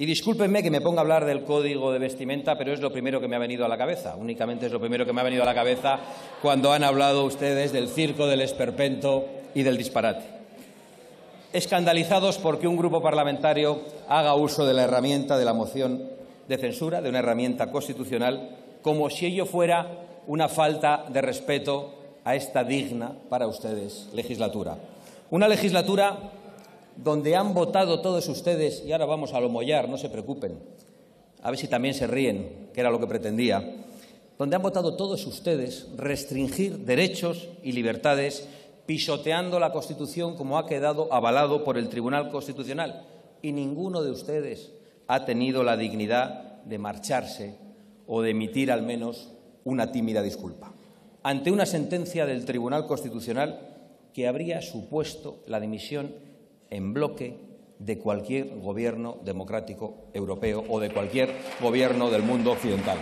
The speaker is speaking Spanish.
Y discúlpenme que me ponga a hablar del código de vestimenta, pero es lo primero que me ha venido a la cabeza. Únicamente es lo primero que me ha venido a la cabeza cuando han hablado ustedes del circo, del esperpento y del disparate. Escandalizados porque un grupo parlamentario haga uso de la herramienta de la moción de censura, de una herramienta constitucional, como si ello fuera una falta de respeto a esta digna para ustedes legislatura. Una legislatura donde han votado todos ustedes, y ahora vamos a lo mollar, no se preocupen, a ver si también se ríen, que era lo que pretendía, donde han votado todos ustedes restringir derechos y libertades pisoteando la Constitución como ha quedado avalado por el Tribunal Constitucional. Y ninguno de ustedes ha tenido la dignidad de marcharse o de emitir al menos una tímida disculpa. Ante una sentencia del Tribunal Constitucional que habría supuesto la dimisión en bloque de cualquier gobierno democrático europeo o de cualquier gobierno del mundo occidental.